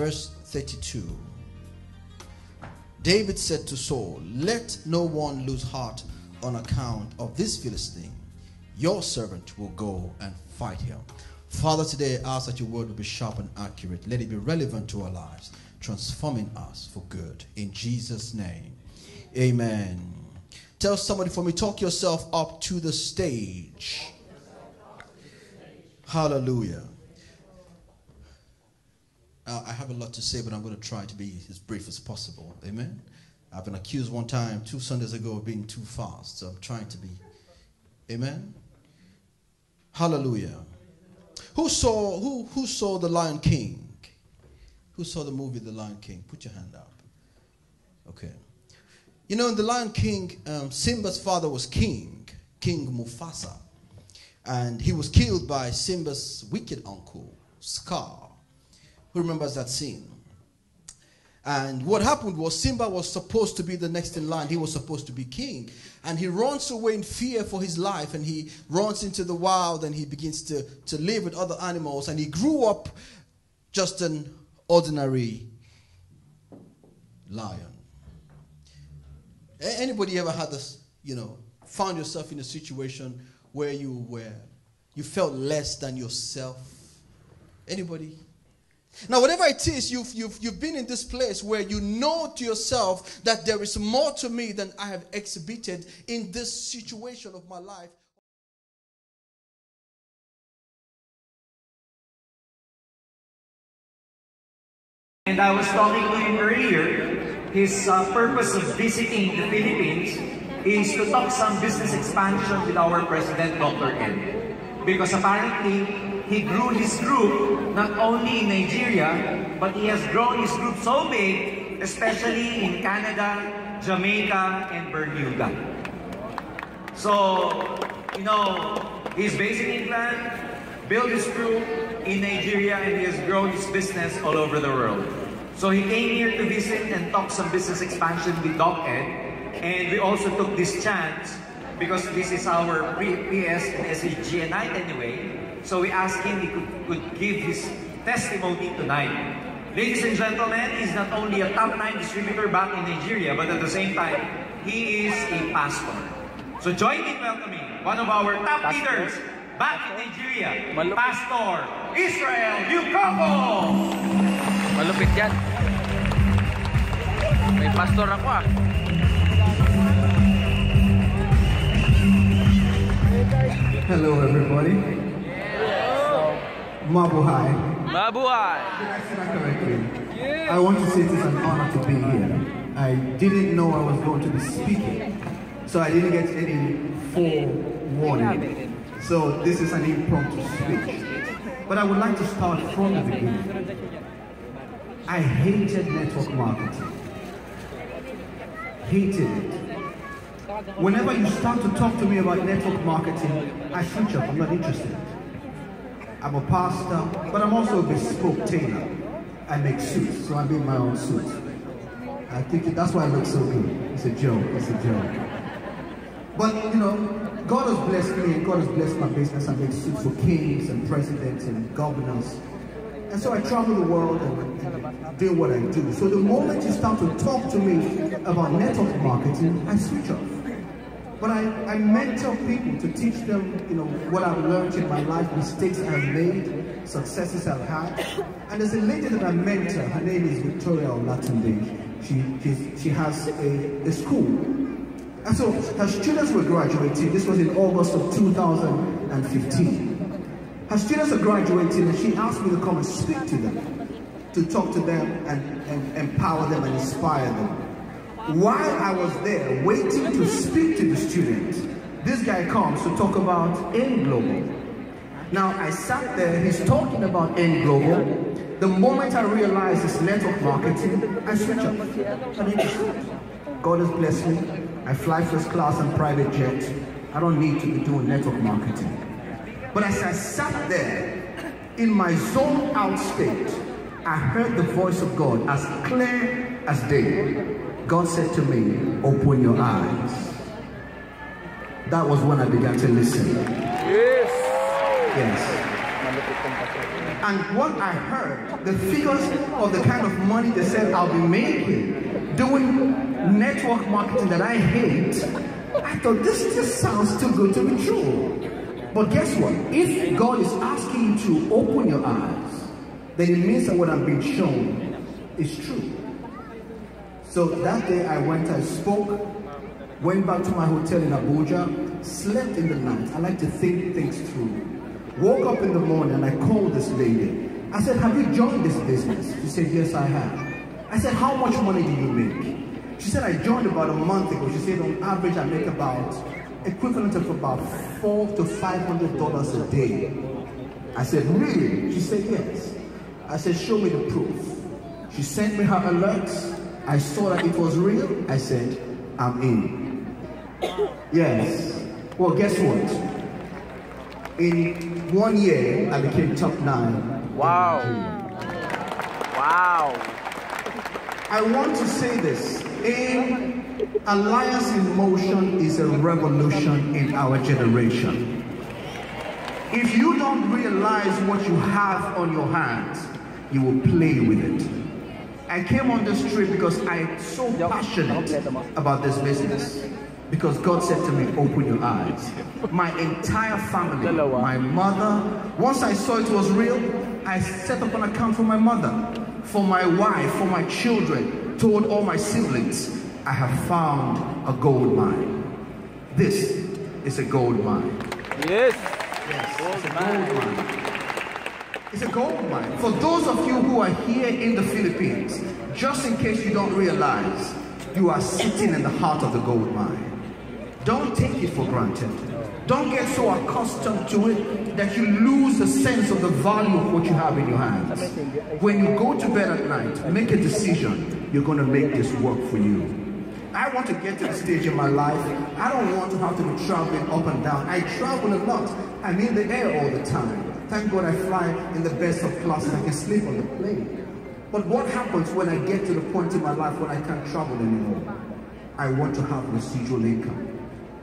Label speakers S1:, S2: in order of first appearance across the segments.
S1: verse 32. David said to Saul, Let no one lose heart on account of this Philistine. Your servant will go and fight him. Father, today I ask that your word will be sharp and accurate. Let it be relevant to our lives, transforming us for good. In Jesus' name, amen. Tell somebody for me, talk yourself up to the stage. Hallelujah. Uh, I have a lot to say, but I'm going to try to be as brief as possible. Amen. I've been accused one time, two Sundays ago, of being too fast, so I'm trying to be. Amen. Hallelujah. Who saw who who saw the Lion King? Who saw the movie The Lion King? Put your hand up. Okay. You know, in The Lion King, um, Simba's father was king, King Mufasa, and he was killed by Simba's wicked uncle, Scar. Who remembers that scene? And what happened was Simba was supposed to be the next in line. He was supposed to be king. And he runs away in fear for his life and he runs into the wild and he begins to, to live with other animals. And he grew up just an ordinary lion. Anybody ever had this, you know, found yourself in a situation where you were, you felt less than yourself? Anybody? Now, whatever it is, you've, you've, you've been in this place where you know to yourself that there is more to me than I have exhibited in this situation of my life.
S2: And I was talking to him earlier, his uh, purpose of visiting the Philippines is to talk some business expansion with our President, Dr. Ed. Because apparently, he grew his group not only in Nigeria, but he has grown his group so big, especially in Canada, Jamaica, and Bermuda. So, you know, he's based in England, built his group in Nigeria, and he has grown his business all over the world. So he came here to visit and talk some business expansion with Doc Ed, and we also took this chance because this is our PS and SEG night anyway, so we ask him he could, could give his testimony tonight. Ladies and gentlemen, he's not only a top 9 distributor back in Nigeria, but at the same time, he is a pastor. So join me in welcoming one of our top pastor. leaders back in Nigeria, Malupit. Pastor Israel Ukoko!
S3: Malupit yan. May pastor ako ah.
S4: Hello everybody. Mabuhay.
S3: Mabuhay.
S4: I want to say it is an honor to be here. I didn't know I was going to be speaking, so I didn't get any forewarning. So this is an impromptu speech. But I would like to start from the beginning. I hated network marketing. Hated it. Whenever you start to talk to me about network marketing, I switch up. I'm not interested. I'm a pastor, but I'm also a bespoke tailor. I make suits, so I make my own suits. I think that's why I look so good. It's a joke, it's a joke. But, you know, God has blessed me and God has blessed my business. I make suits for kings and presidents and governors. And so I travel the world and, and do what I do. So the moment you start to talk to me about network marketing, I switch off. But I, I mentor people to teach them, you know, what I've learned in my life, mistakes I've made, successes I've had. And there's a lady that I mentor, her name is Victoria Olatunde. She, she has a, a school. And so her students were graduating. This was in August of 2015. Her students are graduating and she asked me to come and speak to them, to talk to them and, and empower them and inspire them. While I was there waiting to speak to the student, this guy comes to talk about AIM Global. Now I sat there, he's talking about AIM Global. The moment I realized it's network marketing, I switch up. God has blessed me. I fly first class and private jet. I don't need to be doing network marketing. But as I sat there, in my zone out state, I heard the voice of God as clear as day. God said to me, open your eyes. That was when I began to listen.
S3: Yes.
S4: Yes. And what I heard, the figures of the kind of money they said I'll be making doing network marketing that I hate, I thought this just sounds too good to be true. But guess what? If God is asking you to open your eyes, then it means that what I'm being shown is true. So that day I went, I spoke, went back to my hotel in Abuja, slept in the night. I like to think things through. Woke up in the morning and I called this lady. I said, have you joined this business? She said, yes, I have. I said, how much money do you make? She said, I joined about a month ago. She said, on average, I make about equivalent of about four to five hundred dollars a day. I said, really? She said, yes. I said, show me the proof. She sent me her alerts. I saw that it was real. I said, I'm in. Yes. Well, guess what? In one year, I became top nine.
S3: Wow. Wow.
S4: I want to say this. In Alliance in Motion is a revolution in our generation. If you don't realize what you have on your hands, you will play with it. I came on this trip because I'm so passionate about this business. Because God said to me, open your eyes. My entire family, uh. my mother, once I saw it was real, I set up an account for my mother, for my wife, for my children, told all my siblings, I have found a gold mine. This is a gold mine.
S3: Yes.
S4: Yes, it's a gold mine. It's a gold mine. For those of you who are here in the Philippines, just in case you don't realize, you are sitting in the heart of the gold mine. Don't take it for granted. Don't get so accustomed to it that you lose the sense of the value of what you have in your hands. When you go to bed at night, make a decision. You're going to make this work for you. I want to get to the stage in my life. I don't want to have to be traveling up and down. I travel a lot. I'm in the air all the time. Thank God I fly in the best of classes. I can sleep on the plane. But what happens when I get to the point in my life when I can't travel anymore? I want to have residual income.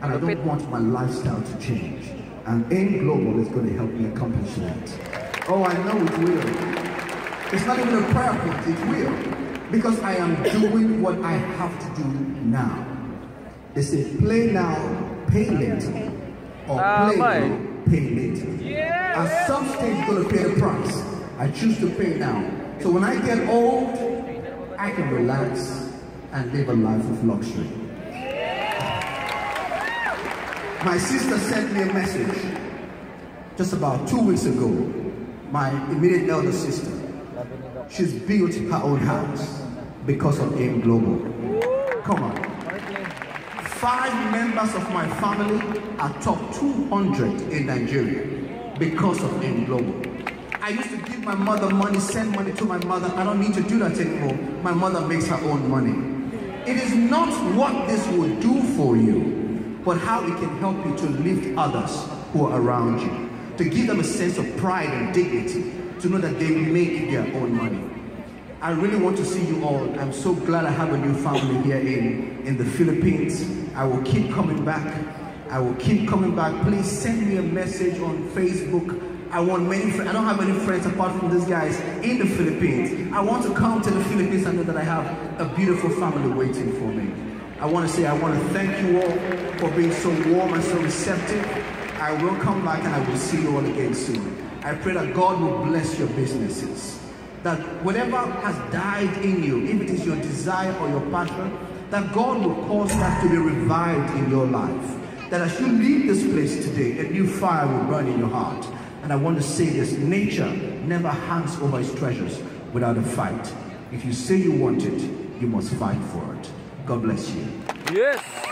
S4: And I don't want my lifestyle to change. And AIM Global is going to help me accomplish that. Oh, I know it will. It's not even a prayer point, it will. Because I am doing what I have to do now. They say play now, pay later. Or
S3: Ah,
S4: play now, pay later. At some you're gonna pay the price. I choose to pay now. So when I get old, I can relax and live a life of luxury. My sister sent me a message just about two weeks ago. My immediate elder sister. She's built her own house because of AIM Global. Come on. Five members of my family are top 200 in Nigeria because of AIM Global. I used to give my mother money, send money to my mother. I don't need to do that anymore. My mother makes her own money. It is not what this will do for you, but how it can help you to lift others who are around you, to give them a sense of pride and dignity, to know that they make their own money. I really want to see you all. I'm so glad I have a new family here in, in the Philippines. I will keep coming back. I will keep coming back. Please send me a message on Facebook. I want many. I don't have any friends apart from these guys in the Philippines. I want to come to the Philippines and know that I have a beautiful family waiting for me. I want to say I want to thank you all for being so warm and so receptive. I will come back and I will see you all again soon. I pray that God will bless your businesses that whatever has died in you, if it is your desire or your passion, that God will cause that to be revived in your life. That as you leave this place today, a new fire will burn in your heart. And I want to say this, nature never hands over its treasures without a fight. If you say you want it, you must fight for it. God bless you.
S3: Yes.